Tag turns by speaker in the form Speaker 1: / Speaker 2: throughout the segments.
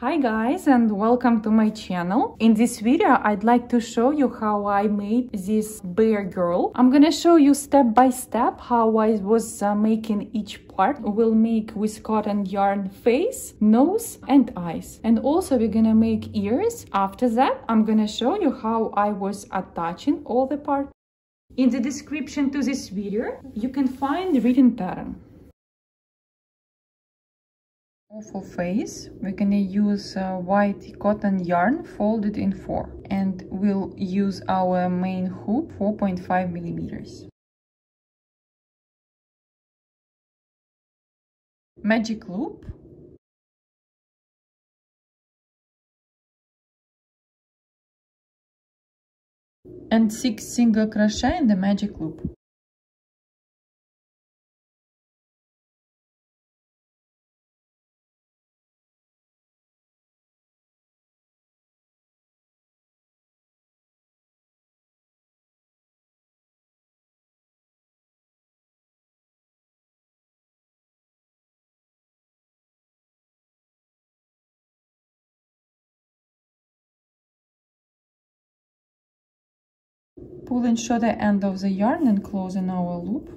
Speaker 1: Hi guys and welcome to my channel. In this video I'd like to show you how I made this bear girl. I'm gonna show you step by step how I was uh, making each part. We'll make with cotton yarn face, nose and eyes. And also we're gonna make ears. After that I'm gonna show you how I was attaching all the parts. In the description to this video you can find the written pattern. For face, we're gonna use uh, white cotton yarn folded in four and we'll use our main hook 4.5 millimeters. Magic loop and six single crochet in the magic loop. Pull and show the end of the yarn and closing our loop.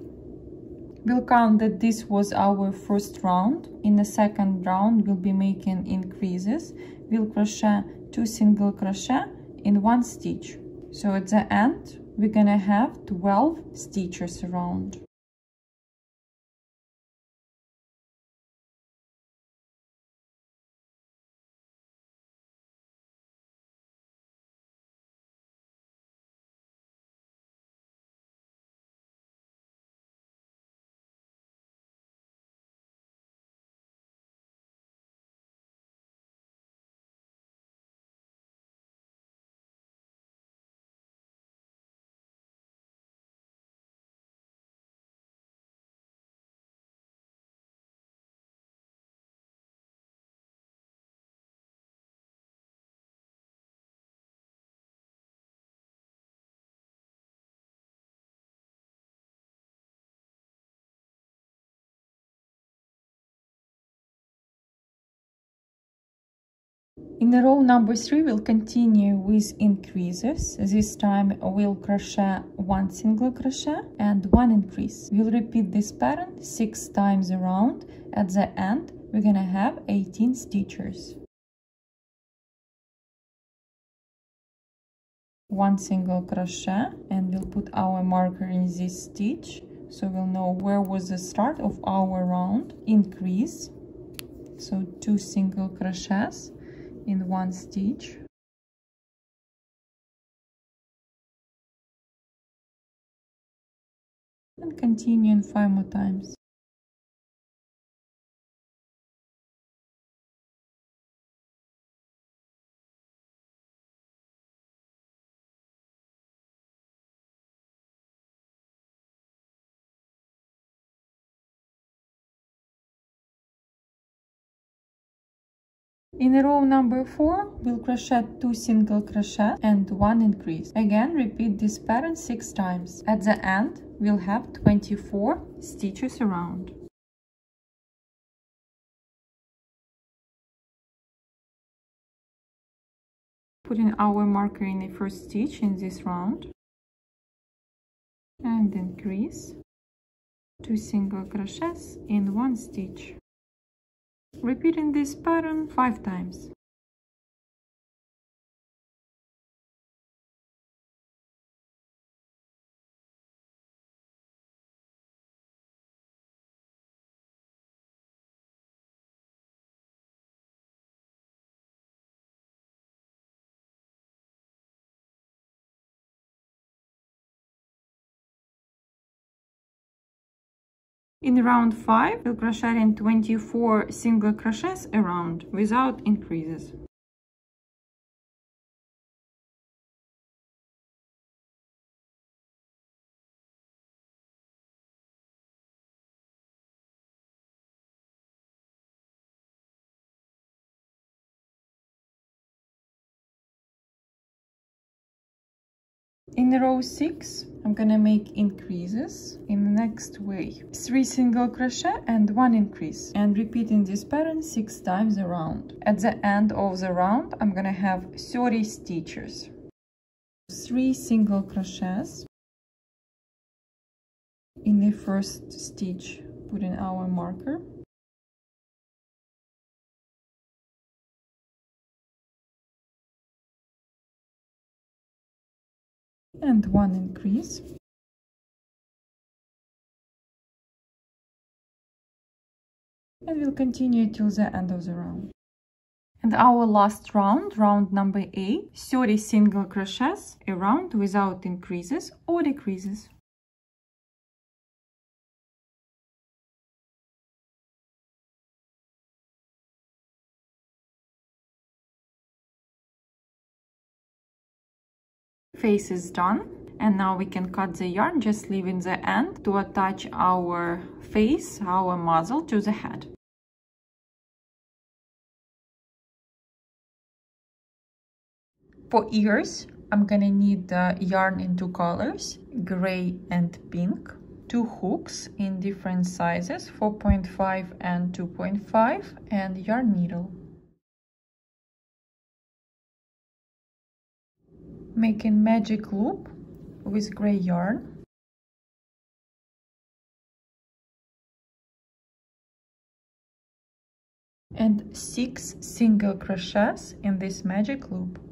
Speaker 1: We'll count that this was our first round. In the second round, we'll be making increases. We'll crochet two single crochet in one stitch. So at the end, we're gonna have 12 stitches around. The row number three, we'll continue with increases. This time we'll crochet one single crochet and one increase. We'll repeat this pattern six times around. At the end, we're gonna have 18 stitches. One single crochet and we'll put our marker in this stitch so we'll know where was the start of our round. Increase, so two single crochets in one stitch. And continue in five more times In row number 4, we'll crochet 2 single crochet and 1 increase. Again, repeat this pattern 6 times. At the end, we'll have 24 stitches around. Putting our marker in the first stitch in this round and increase 2 single crochets in 1 stitch repeating this pattern five times. In round 5, we'll crochet in 24 single crochets around without increases. In row 6, I'm gonna make increases in the next way. 3 single crochet and 1 increase. And repeating this pattern 6 times around. At the end of the round, I'm gonna have 30 stitches. 3 single crochets. In the first stitch, put in our marker. And one increase and we'll continue till the end of the round. And our last round round number 8 30 single crochets around without increases or decreases face is done and now we can cut the yarn just leaving the end to attach our face our muzzle to the head. For ears i'm gonna need the yarn in two colors gray and pink. Two hooks in different sizes 4.5 and 2.5 and yarn needle making magic loop with gray yarn. And six single crochets in this magic loop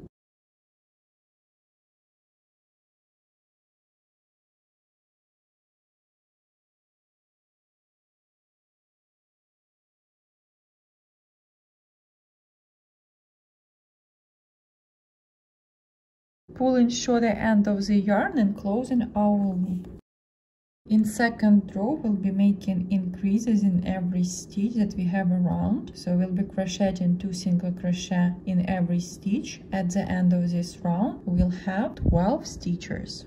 Speaker 1: pulling shorter end of the yarn and closing our loop. In second row, we'll be making increases in every stitch that we have around. So we'll be crocheting two single crochet in every stitch. At the end of this round, we'll have 12 stitches.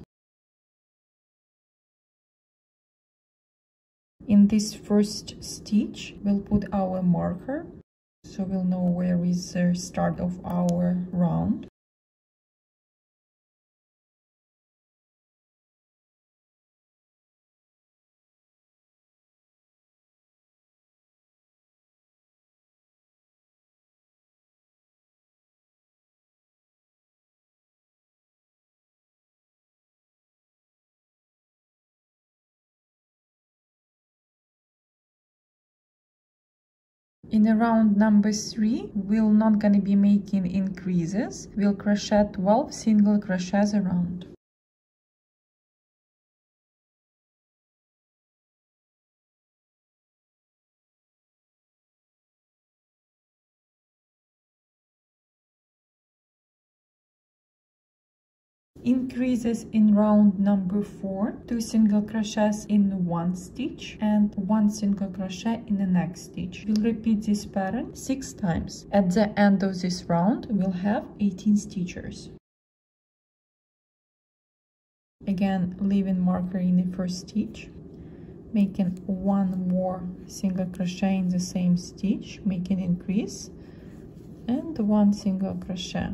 Speaker 1: In this first stitch, we'll put our marker, so we'll know where is the start of our round. In round number 3, we're not gonna be making increases, we'll crochet 12 single crochets around. Increases in round number four two single crochets in one stitch and one single crochet in the next stitch. We'll repeat this pattern six times. At the end of this round we'll have 18 stitches. Again leaving marker in the first stitch. Making one more single crochet in the same stitch. Making increase. And one single crochet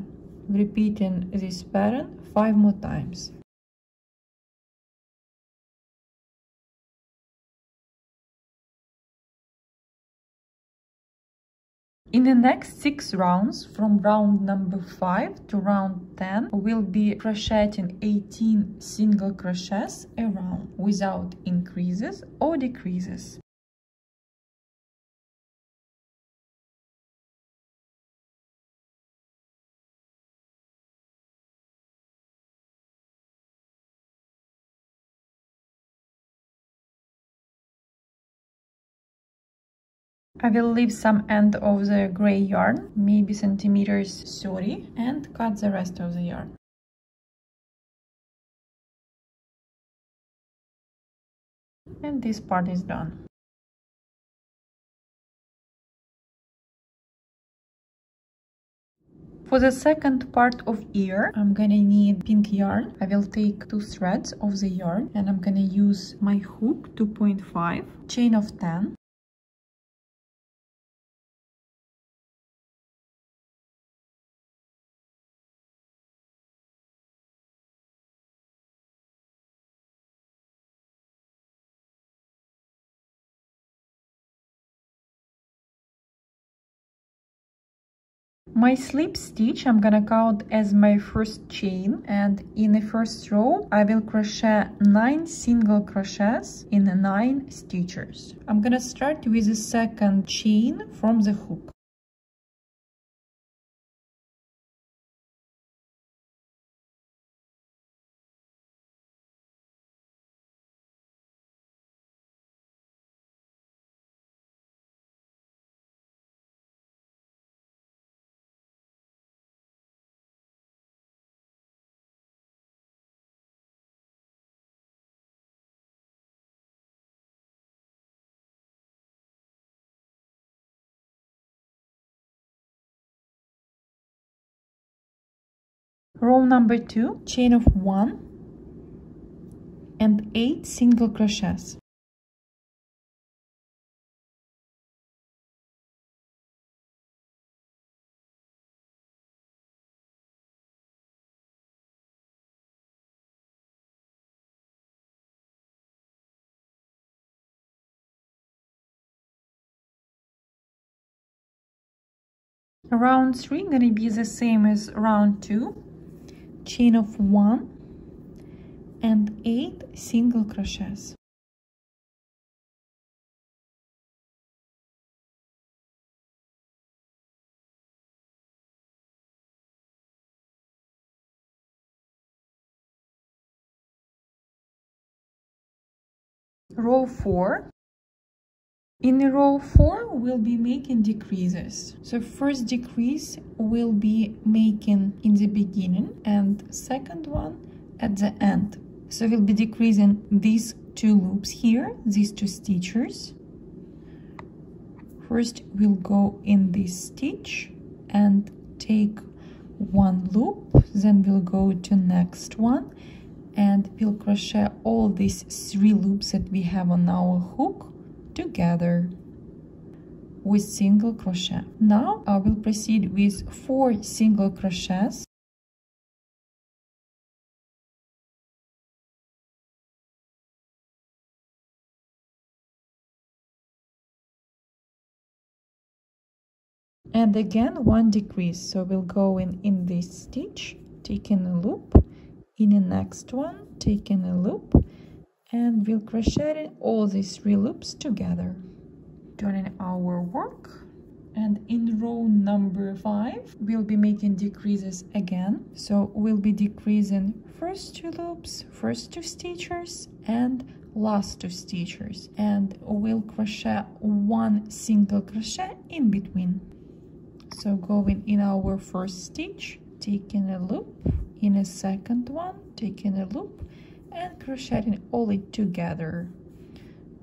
Speaker 1: repeating this pattern five more times. In the next six rounds, from round number 5 to round 10, we'll be crocheting 18 single crochets around without increases or decreases. I will leave some end of the gray yarn, maybe centimeters 30, and cut the rest of the yarn. And this part is done. For the second part of ear, I'm gonna need pink yarn. I will take two threads of the yarn and I'm gonna use my hook 2.5, chain of 10, My slip stitch I'm gonna count as my first chain and in the first row I will crochet 9 single crochets in 9 stitches. I'm gonna start with the second chain from the hook. Row number two chain of one and eight single crochets. Round 3 gonna be the same as round 2 chain of one and eight single crochets. Row 4 in row 4 we'll be making decreases. So first decrease we'll be making in the beginning and second one at the end. So we'll be decreasing these two loops here these two stitches. First we'll go in this stitch and take one loop then we'll go to next one and we'll crochet all these three loops that we have on our hook together with single crochet. Now I will proceed with four single crochets. And again one decrease. So we'll go in in this stitch taking a loop. In the next one taking a loop and we'll crochet all these three loops together. Turning our work and in row number five we'll be making decreases again. So we'll be decreasing first two loops first two stitches and last two stitches and we'll crochet one single crochet in between. So going in our first stitch taking a loop. In a second one taking a loop and crocheting all it together.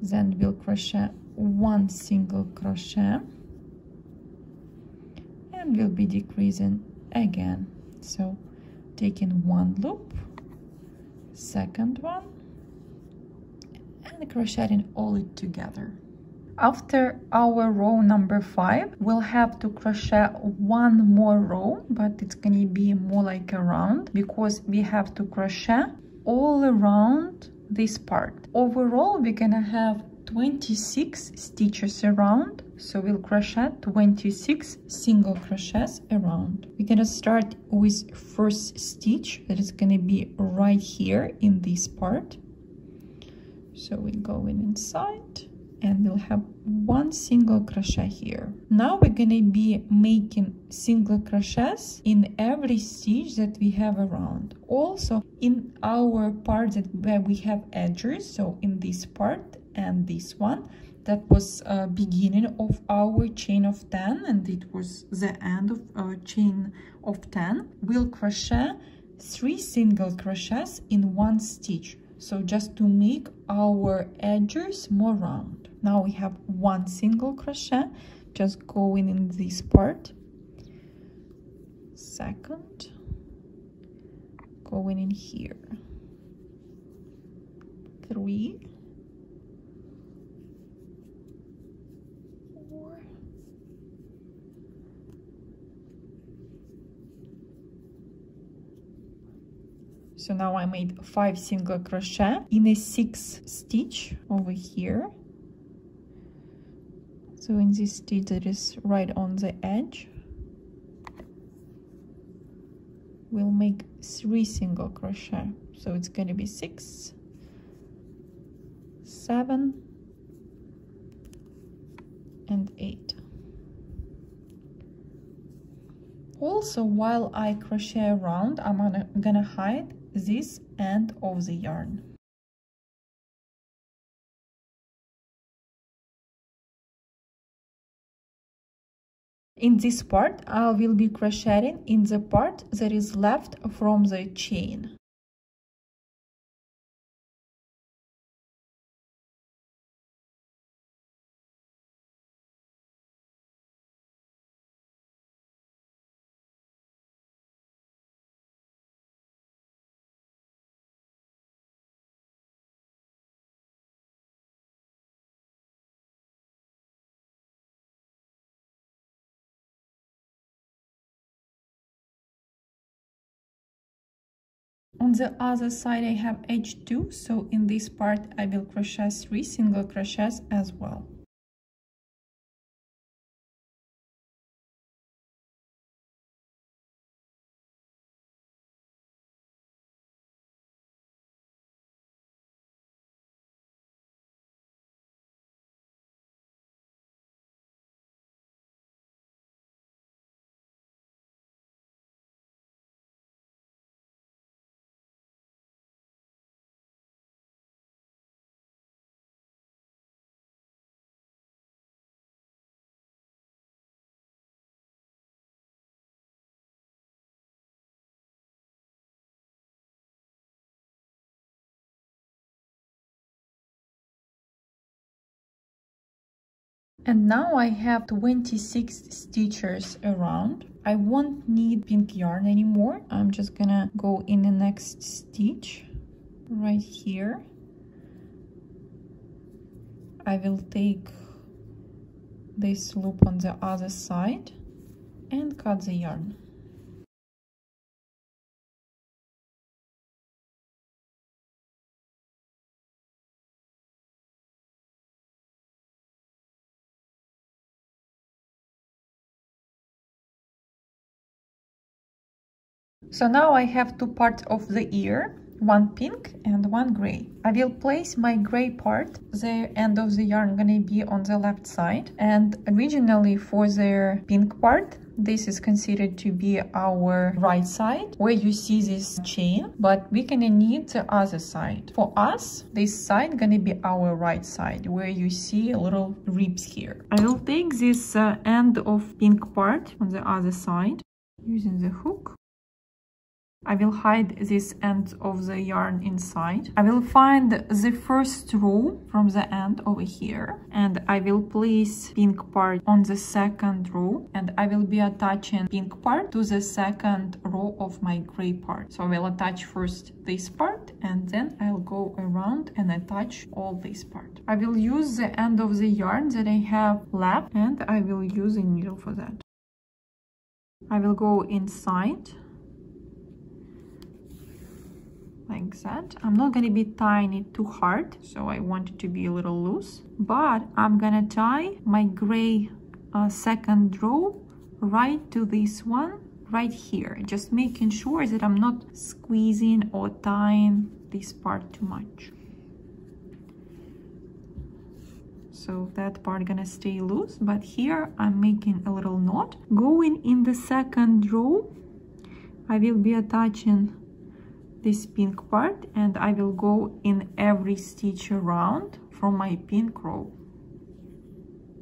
Speaker 1: Then we'll crochet one single crochet. And we'll be decreasing again. So taking one loop second one and crocheting all it together. After our row number five we'll have to crochet one more row but it's gonna be more like a round because we have to crochet all around this part. Overall, we're gonna have 26 stitches around so we'll crochet 26 single crochets around. We're gonna start with first stitch that is gonna be right here in this part. So we go in inside and we'll have one single crochet here. Now we're gonna be making single crochets in every stitch that we have around. Also in our part that where we have edges so in this part and this one that was uh, beginning of our chain of 10 and it was the end of our uh, chain of 10 we'll crochet three single crochets in one stitch. So just to make our edges more round now we have one single crochet. Just going in this part. Second. Going in here. Three. Four. So now I made five single crochet in a six stitch over here so in this stitch that is right on the edge. We'll make three single crochet. So it's going to be six seven and eight. Also while I crochet around I'm gonna, gonna hide this end of the yarn In this part, I will be crocheting in the part that is left from the chain. On the other side I have H2 so in this part I will crochet three single crochets as well And now I have 26 stitches around. I won't need pink yarn anymore. I'm just gonna go in the next stitch right here. I will take this loop on the other side and cut the yarn. So now I have two parts of the ear, one pink and one gray. I will place my gray part, the end of the yarn gonna be on the left side. And originally for the pink part, this is considered to be our right side where you see this chain but we gonna need the other side for us this side gonna be our right side where you see a little ribs here i will take this uh, end of pink part on the other side using the hook I will hide this end of the yarn inside. I will find the first row from the end over here and I will place pink part on the second row and I will be attaching pink part to the second row of my gray part. So I will attach first this part and then I'll go around and attach all this part. I will use the end of the yarn that I have left and I will use a needle for that. I will go inside like that. I'm not to be tying it too hard so i want it to be a little loose. But i'm gonna tie my gray uh, second row right to this one right here. Just making sure that i'm not squeezing or tying this part too much. So that part gonna stay loose but here i'm making a little knot. Going in the second row i will be attaching this pink part and I will go in every stitch around from my pink row.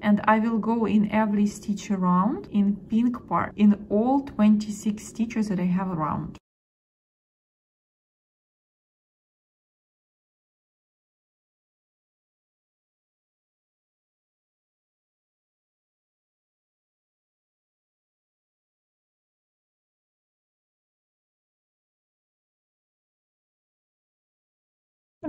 Speaker 1: And I will go in every stitch around in pink part in all 26 stitches that I have around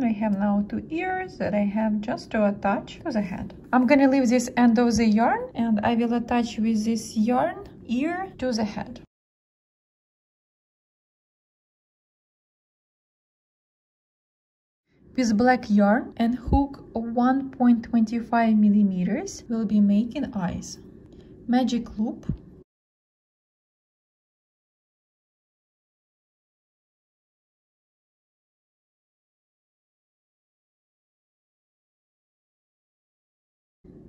Speaker 1: I have now two ears that I have just to attach to the head. I'm gonna leave this end of the yarn and I will attach with this yarn ear to the head. With black yarn and hook 1.25 millimeters, we'll be making eyes. Magic loop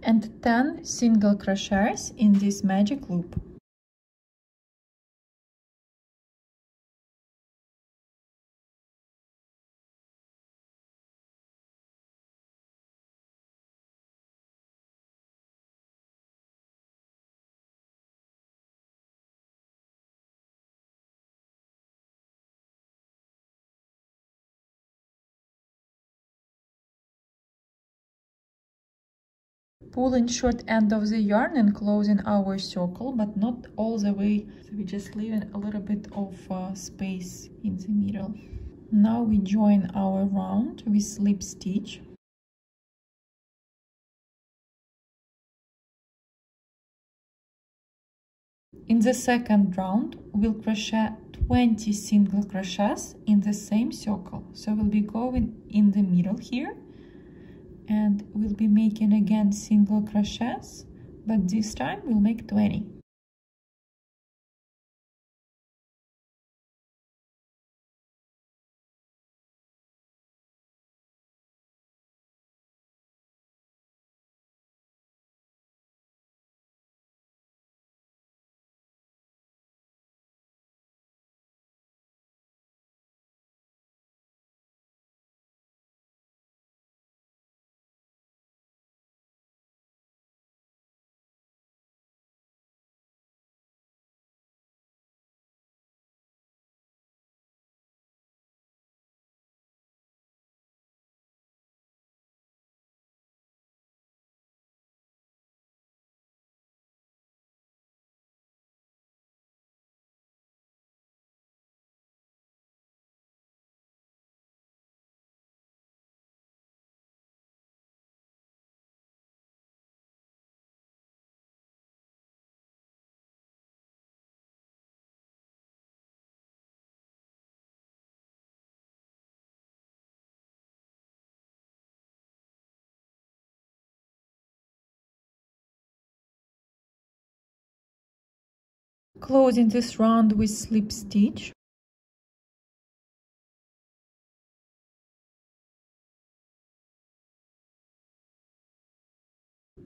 Speaker 1: and 10 single crochets in this magic loop. Pulling short end of the yarn and closing our circle but not all the way. So we're just leaving a little bit of uh, space in the middle. Now we join our round with slip stitch. In the second round we'll crochet 20 single crochets in the same circle. So we'll be going in the middle here and we'll be making again single crochets but this time we'll make 20 closing this round with slip stitch.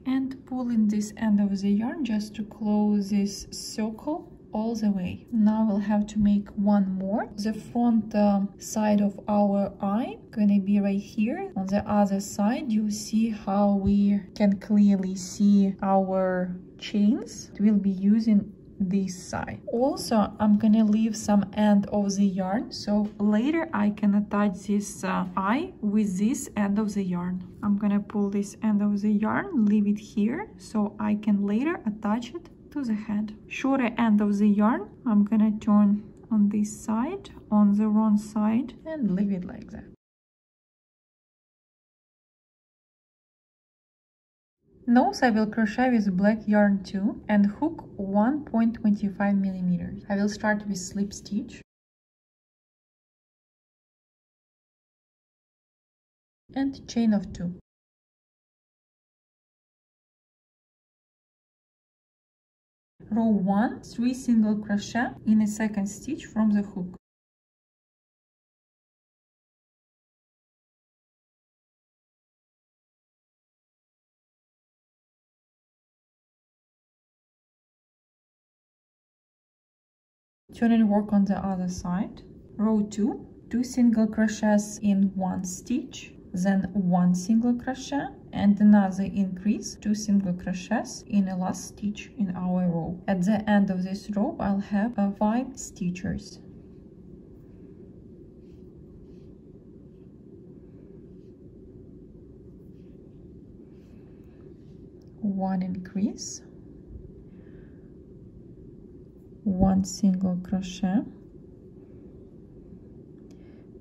Speaker 1: And pulling this end of the yarn just to close this circle all the way. Now we'll have to make one more. The front uh, side of our eye gonna be right here. On the other side you see how we can clearly see our chains. We'll be using this side. Also i'm gonna leave some end of the yarn so later i can attach this uh, eye with this end of the yarn. I'm gonna pull this end of the yarn leave it here so i can later attach it to the head. Shorter end of the yarn i'm gonna turn on this side on the wrong side. And leave it like that Nose I will crochet with black yarn 2 and hook 1.25 millimeters. I will start with slip stitch and chain of 2. Row 1, 3 single crochet in a second stitch from the hook. Turn and work on the other side. Row 2 two single crochets in one stitch then one single crochet and another increase two single crochets in the last stitch in our row. At the end of this row i'll have uh, five stitches one increase one single crochet.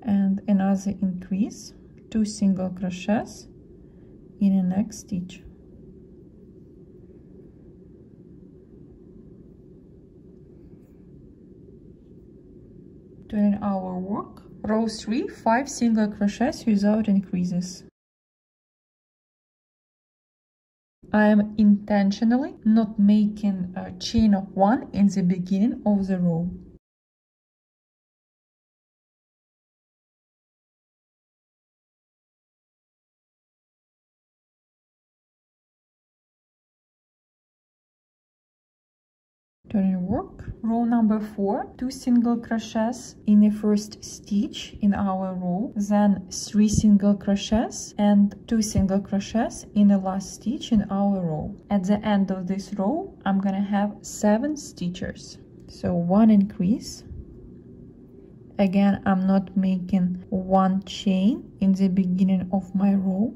Speaker 1: And another increase two single crochets in the next stitch. Doing our work row 3 5 single crochets without increases I am intentionally not making a chain of one in the beginning of the row. Turning work row number four two single crochets in the first stitch in our row then three single crochets and two single crochets in the last stitch in our row at the end of this row i'm gonna have seven stitches. So one increase. Again i'm not making one chain in the beginning of my row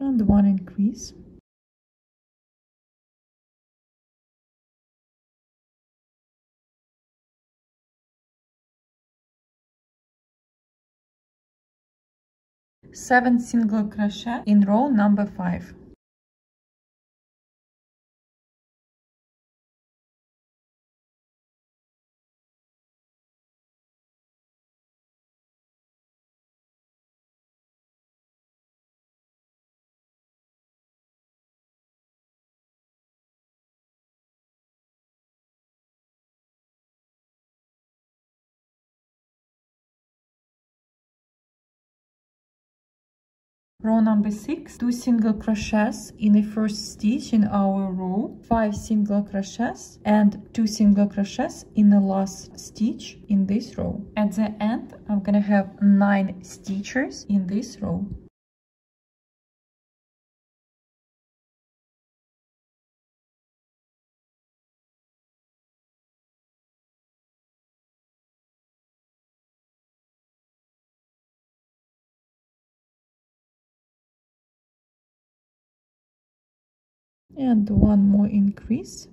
Speaker 1: and one increase. Seven single crochet in row number five row number six two single crochets in the first stitch in our row five single crochets and two single crochets in the last stitch in this row. At the end i'm gonna have nine stitches in this row and one more increase.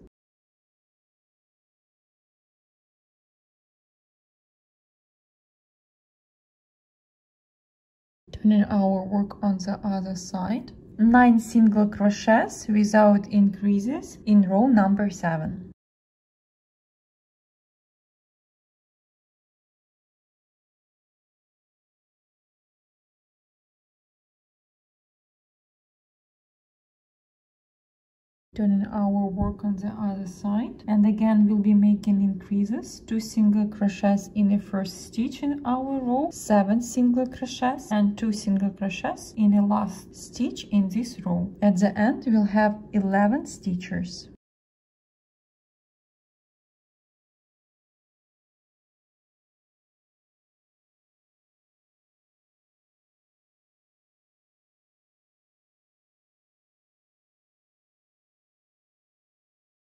Speaker 1: Turning our work on the other side. 9 single crochets without increases in row number 7 turning our work on the other side. And again we'll be making increases. Two single crochets in the first stitch in our row seven single crochets and two single crochets in the last stitch in this row. At the end we'll have 11 stitches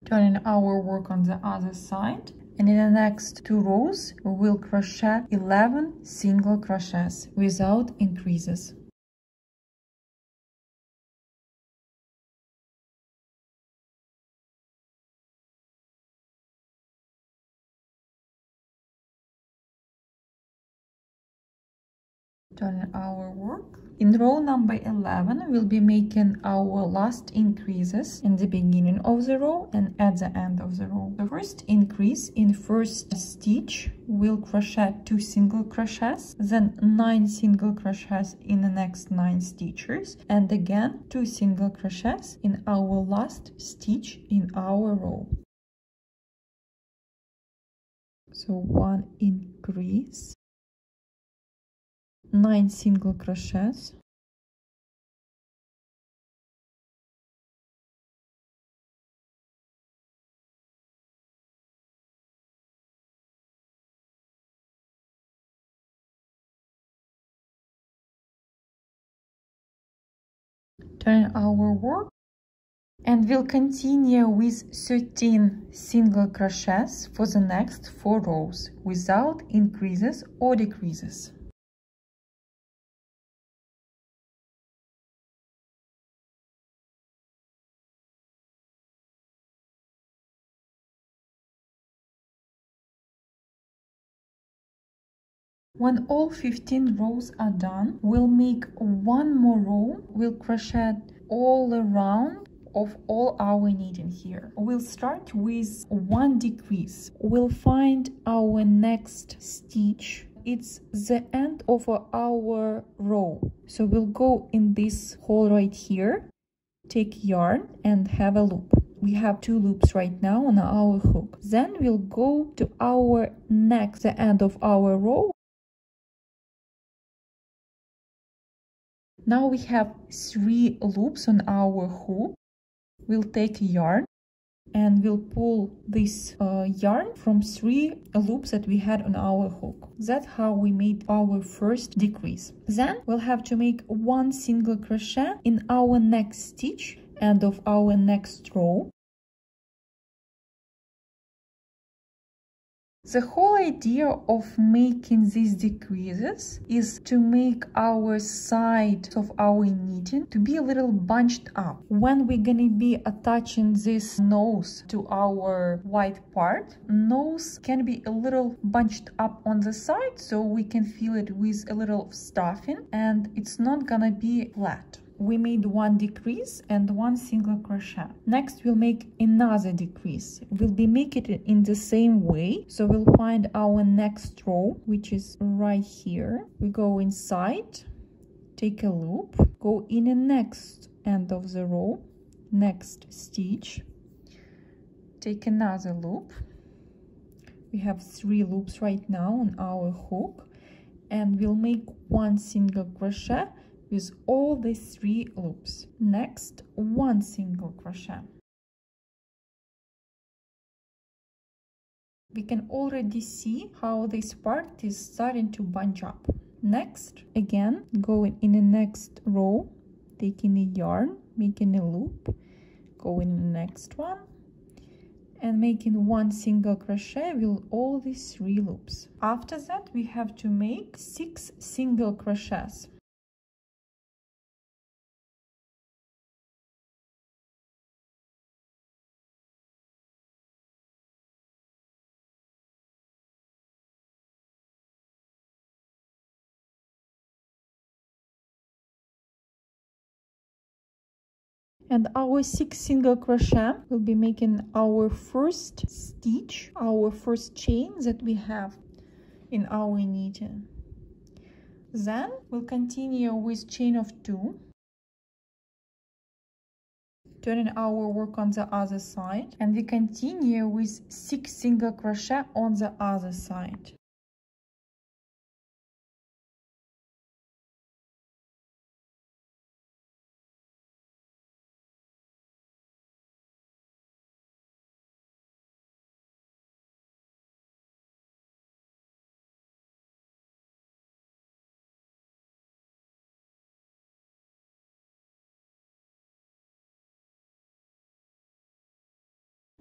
Speaker 1: turning our work on the other side. And in the next two rows we will crochet 11 single crochets without increases. Turning our work in row number 11, we'll be making our last increases in the beginning of the row and at the end of the row. The first increase in first stitch will crochet two single crochets, then nine single crochets in the next nine stitches, and again two single crochets in our last stitch in our row. So one increase 9 single crochets. Turn our work. And we'll continue with 13 single crochets for the next four rows without increases or decreases When all 15 rows are done, we'll make one more row, we'll crochet all around of all our knitting here. We'll start with one decrease. We'll find our next stitch. It's the end of our row. So we'll go in this hole right here, take yarn and have a loop. we have two loops right now on our hook then we'll go to our next the end of our row now we have three loops on our hook we'll take yarn and we'll pull this uh, yarn from three loops that we had on our hook. That's how we made our first decrease. Then we'll have to make one single crochet in our next stitch end of our next row The whole idea of making these decreases is to make our sides of our knitting to be a little bunched up. When we're gonna be attaching this nose to our white part, nose can be a little bunched up on the side so we can fill it with a little stuffing and it's not gonna be flat we made one decrease and one single crochet. Next we'll make another decrease. We'll be making it in the same way. So we'll find our next row which is right here. We go inside take a loop go in the next end of the row next stitch take another loop. We have three loops right now on our hook and we'll make one single crochet with all these three loops. Next, one single crochet. We can already see how this part is starting to bunch up. Next, again, going in the next row, taking a yarn, making a loop, going in the next one, and making one single crochet with all these three loops. After that, we have to make six single crochets. And our six single crochet will be making our first stitch our first chain that we have in our knitting. Then we'll continue with chain of two turning our work on the other side. And we continue with six single crochet on the other side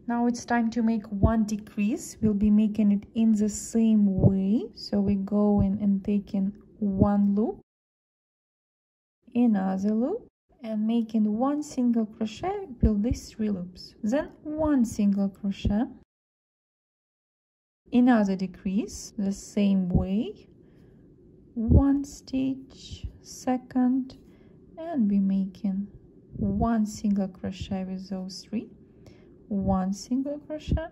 Speaker 1: now it's time to make one decrease. We'll be making it in the same way. So we go in and taking one loop another loop and making one single crochet build these three loops. Then one single crochet another decrease the same way. One stitch second and be making one single crochet with those three one single crochet.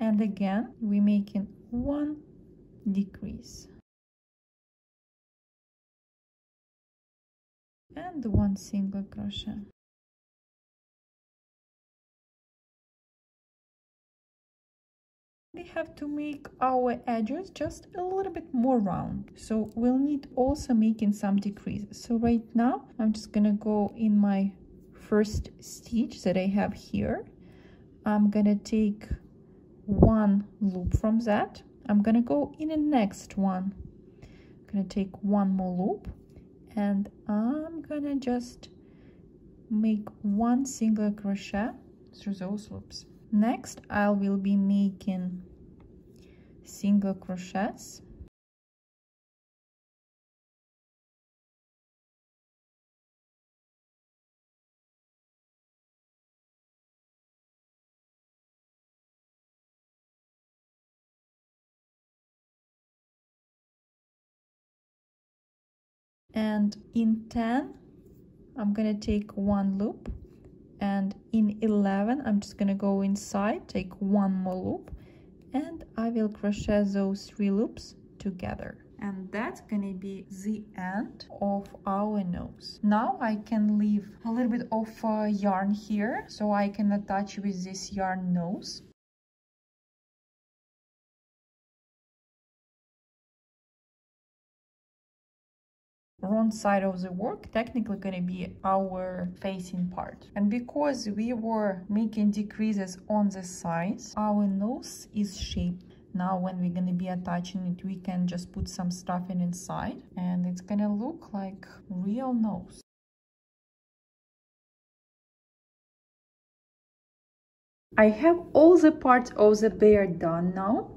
Speaker 1: And again we're making one decrease. And one single crochet. We have to make our edges just a little bit more round. So we'll need also making some decreases. So right now i'm just gonna go in my first stitch that I have here. I'm gonna take one loop from that. I'm gonna go in the next one. I'm gonna take one more loop. And I'm gonna just make one single crochet through those loops. Next I will be making single crochets and in 10 I'm gonna take one loop. And in 11 I'm just gonna go inside take one more loop. And I will crochet those three loops together. And that's gonna be the end of our nose. Now i can leave a little bit of uh, yarn here so i can attach with this yarn nose wrong side of the work technically gonna be our facing part. And because we were making decreases on the sides our nose is shaped. Now when we're gonna be attaching it we can just put some stuffing inside and it's gonna look like real nose. I have all the parts of the bear done now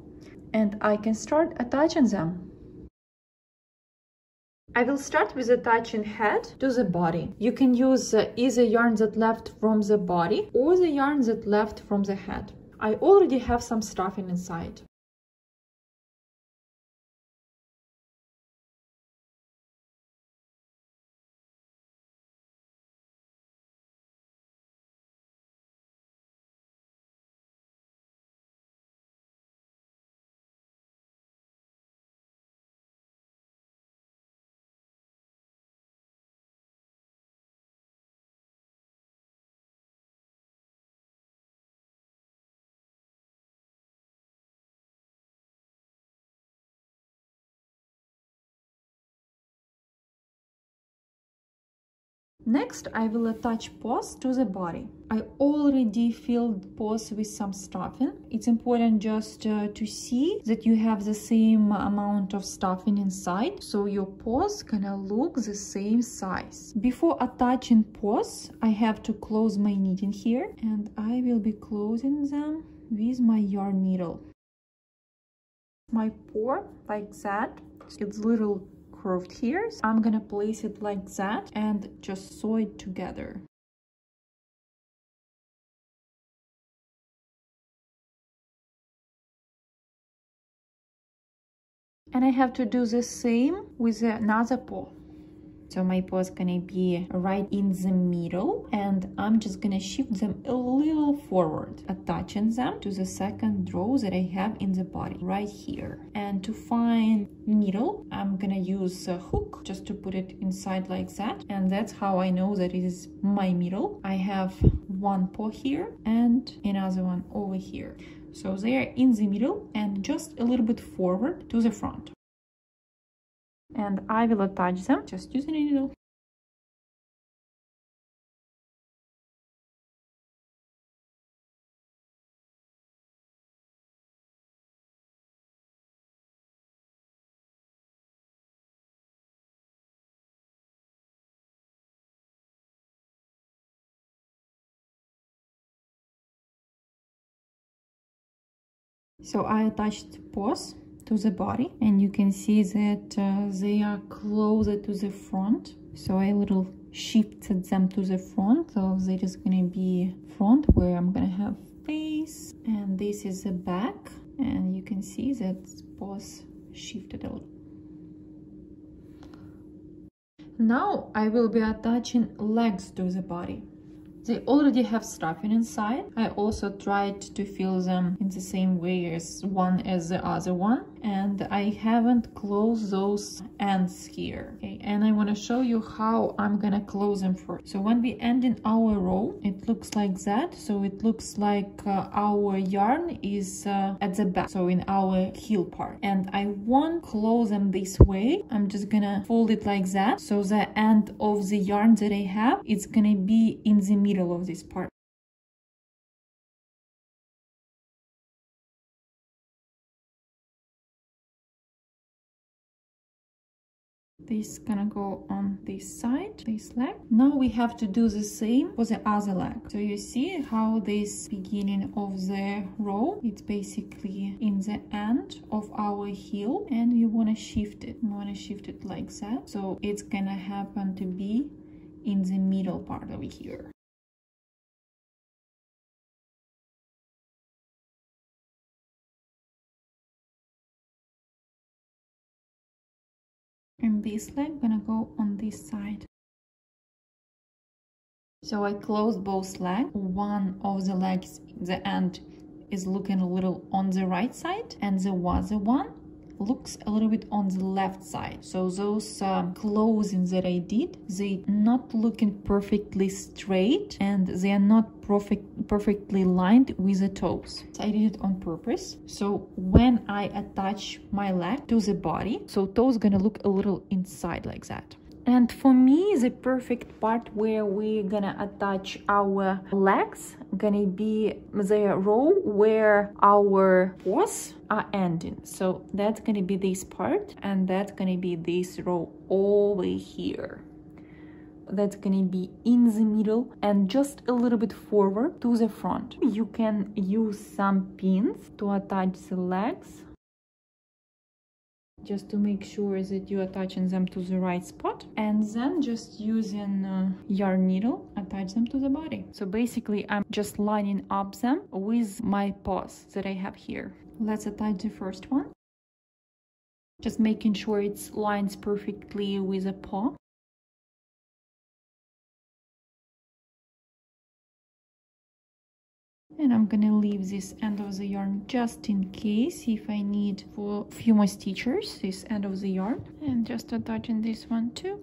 Speaker 1: and I can start attaching them I will start with attaching head to the body. You can use either yarn that left from the body or the yarn that left from the head. I already have some stuffing inside. Next, I will attach paws to the body. I already filled paws with some stuffing. It's important just uh, to see that you have the same amount of stuffing inside, so your paws gonna look the same size. Before attaching paws, I have to close my knitting here, and I will be closing them with my yarn needle. My paw, like that, it's little curved here. So I'm gonna place it like that and just sew it together. And I have to do the same with another paw. So my paw is gonna be right in the middle and I'm just gonna shift them a little forward, attaching them to the second row that I have in the body, right here. And to find needle, I'm gonna use a hook just to put it inside like that. And that's how I know that it is my middle. I have one paw here and another one over here. So they are in the middle and just a little bit forward to the front and I will attach them just using a needle. So I attached paws to the body and you can see that uh, they are closer to the front. So I little shifted them to the front so there is gonna be front where I'm gonna have face and this is the back and you can see that both shifted a little. Now I will be attaching legs to the body. They already have stuffing inside. I also tried to fill them in the same way as one as the other one and I haven't closed those ends here. Okay, and I want to show you how I'm gonna close them first. So when we end in our row, it looks like that. So it looks like uh, our yarn is uh, at the back, so in our heel part. And I won't close them this way. I'm just gonna fold it like that. So the end of the yarn that I have, it's gonna be in the middle of this part. This gonna go on this side this leg. Now we have to do the same for the other leg. So you see how this beginning of the row it's basically in the end of our heel and you want to shift it. You want to shift it like that. So it's gonna happen to be in the middle part over here and this leg gonna go on this side. So I closed both legs one of the legs the end is looking a little on the right side and the other one looks a little bit on the left side. So those um, closing that I did, they not looking perfectly straight and they are not perfect, perfectly lined with the toes. So I did it on purpose. So when I attach my leg to the body, so toes gonna look a little inside like that. And for me, the perfect part where we're gonna attach our legs gonna be the row where our paws are ending. So that's gonna be this part and that's gonna be this row all the way here that's gonna be in the middle and just a little bit forward to the front. You can use some pins to attach the legs just to make sure that you are attaching them to the right spot. And then just using a uh, yarn needle attach them to the body. So basically i'm just lining up them with my paws that i have here. Let's attach the first one. Just making sure it lines perfectly with a paw and I'm gonna leave this end of the yarn just in case if I need for a few more stitches this end of the yarn. And just attaching this one too.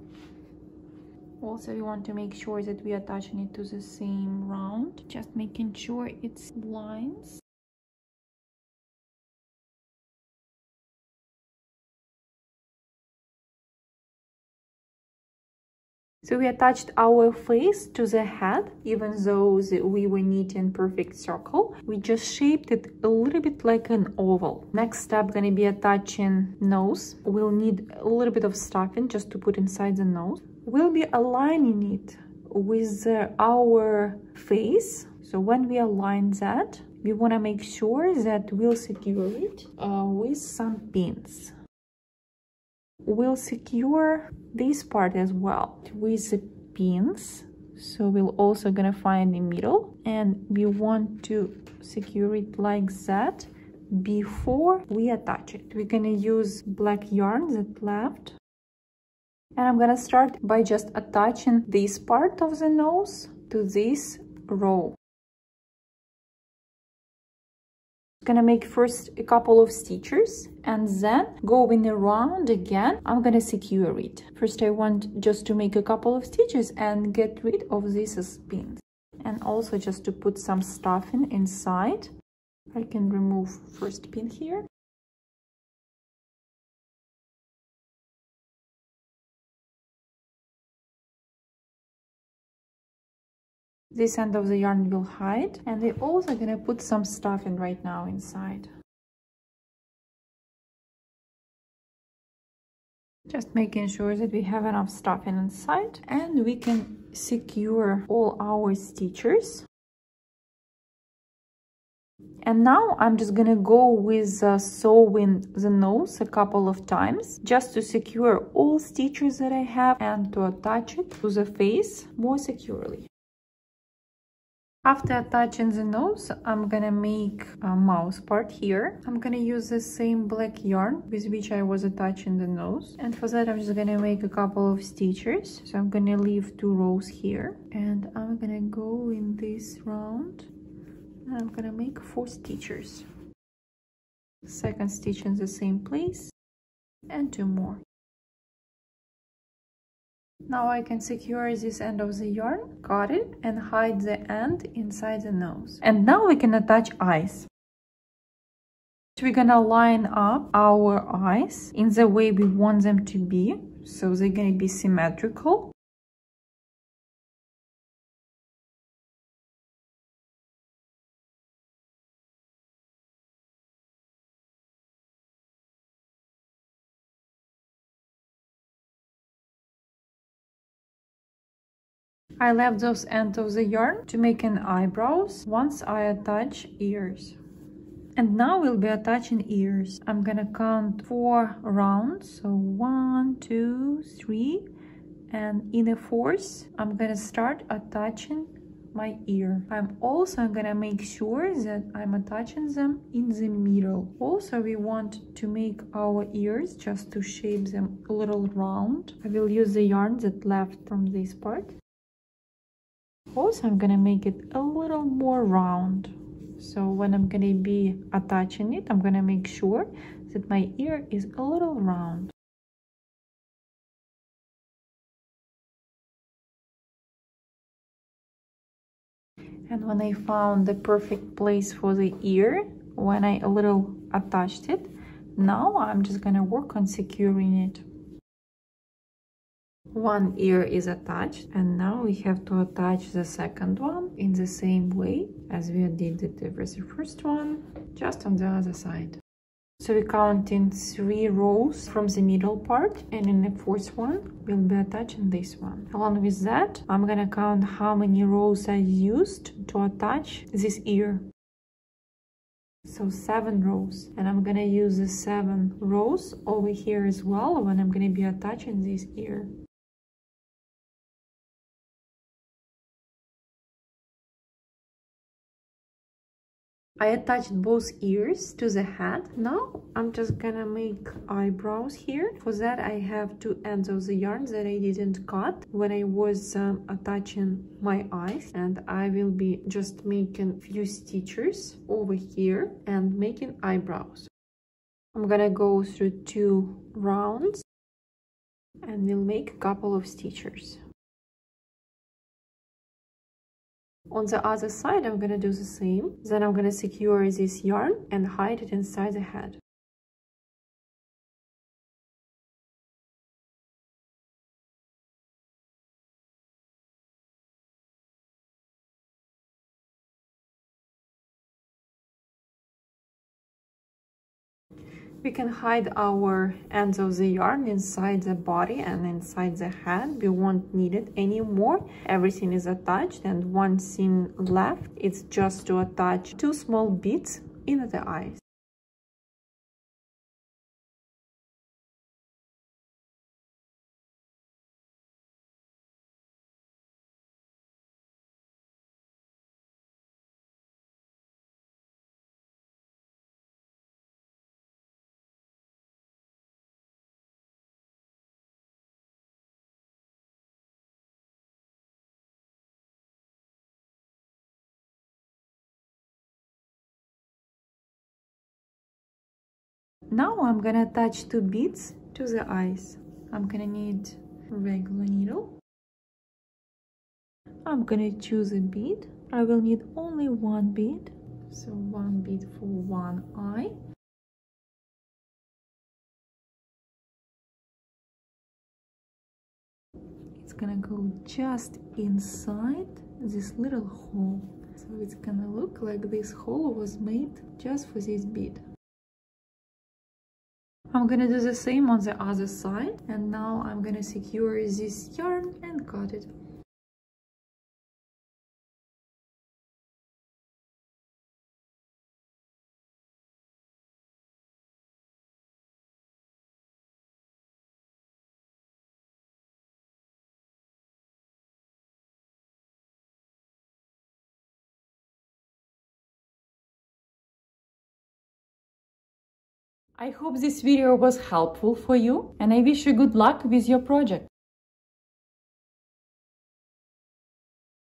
Speaker 1: Also we want to make sure that we attaching it to the same round. Just making sure it's lines So we attached our face to the head, even though we were knitting perfect circle. We just shaped it a little bit like an oval. Next step gonna be attaching nose. We'll need a little bit of stuffing just to put inside the nose. We'll be aligning it with our face. So when we align that, we wanna make sure that we'll secure it uh, with some pins we'll secure this part as well with the pins. So we're also gonna find the middle. And we want to secure it like that before we attach it. We're gonna use black yarn that left. And i'm gonna start by just attaching this part of the nose to this row gonna make first a couple of stitches and then going around again i'm gonna secure it. First i want just to make a couple of stitches and get rid of these pins and also just to put some stuffing inside. I can remove first pin here this end of the yarn will hide and we're also gonna put some stuffing right now inside just making sure that we have enough stuffing inside and we can secure all our stitches and now I'm just gonna go with uh, sewing the nose a couple of times just to secure all stitches that I have and to attach it to the face more securely. After attaching the nose, I'm gonna make a mouse part here. I'm gonna use the same black yarn with which I was attaching the nose. And for that, I'm just gonna make a couple of stitches. So I'm gonna leave two rows here. And I'm gonna go in this round. And I'm gonna make four stitches. Second stitch in the same place. And two more. Now I can secure this end of the yarn, cut it and hide the end inside the nose. And now we can attach eyes. We're gonna line up our eyes in the way we want them to be. So they're gonna be symmetrical. I left those end of the yarn to make an eyebrows once I attach ears. And now we'll be attaching ears. I'm gonna count four rounds. So one, two, three. And in the fourth, I'm gonna start attaching my ear. I'm also gonna make sure that I'm attaching them in the middle. Also, we want to make our ears just to shape them a little round. I will use the yarn that left from this part also I'm gonna make it a little more round So when I'm gonna be attaching it, I'm gonna make sure that my ear is a little round. And when I found the perfect place for the ear, when I a little attached it, now I'm just gonna work on securing it. One ear is attached and now we have to attach the second one in the same way as we did the first one, just on the other side. So we count in three rows from the middle part and in the fourth one we'll be attaching this one. Along with that, I'm gonna count how many rows I used to attach this ear. So seven rows and I'm gonna use the seven rows over here as well when I'm gonna be attaching this ear. I attached both ears to the head. Now I'm just gonna make eyebrows here. For that I have two ends of the yarn that I didn't cut when I was um, attaching my eyes and I will be just making few stitches over here and making eyebrows. I'm gonna go through two rounds and we'll make a couple of stitches. On the other side, I'm gonna do the same. Then I'm gonna secure this yarn and hide it inside the head. We can hide our ends of the yarn inside the body and inside the head. We won't need it anymore. Everything is attached and one thing left, it's just to attach two small beads in the eyes. Now I'm gonna attach two beads to the eyes. I'm gonna need regular needle. I'm gonna choose a bead. I will need only one bead. So one bead for one eye. It's gonna go just inside this little hole. So it's gonna look like this hole was made just for this bead. I'm gonna do the same on the other side and now I'm gonna secure this yarn and cut it. I hope this video was helpful for you and I wish you good luck with your project.